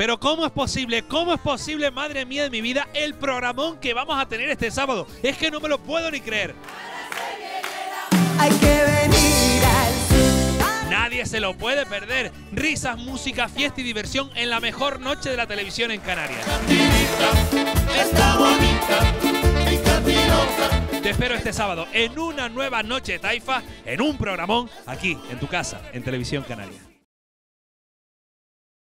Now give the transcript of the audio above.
Pero ¿cómo es posible? ¿Cómo es posible, madre mía de mi vida, el programón que vamos a tener este sábado? Es que no me lo puedo ni creer. Hay que venir al Nadie se lo puede perder. Risas, música, fiesta y diversión en la mejor noche de la televisión en Canarias. Está bonita. Te espero este sábado en una nueva noche de Taifa, en un programón aquí, en tu casa, en Televisión Canaria.